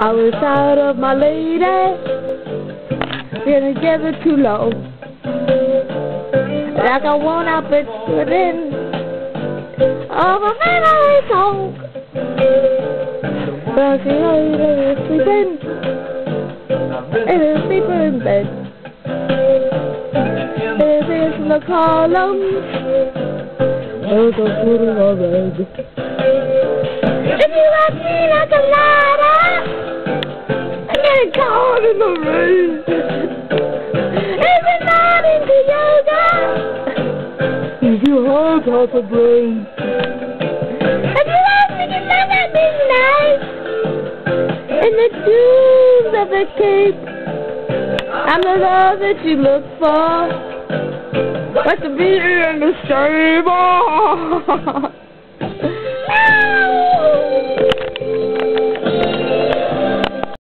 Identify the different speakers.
Speaker 1: I was out of my lady, give it too low. Like I want up it within of a memory song. But she is sleeping, it is sleeping in bed. It is in the columns, there's a foot in my bed. If you ask me like a ladder, I get caught in the rain. You're not into yoga, if you have half a brain. If you ask me to that be nice, in the dunes of the Cape, I'm the love that you look for. Like the beauty in the stable.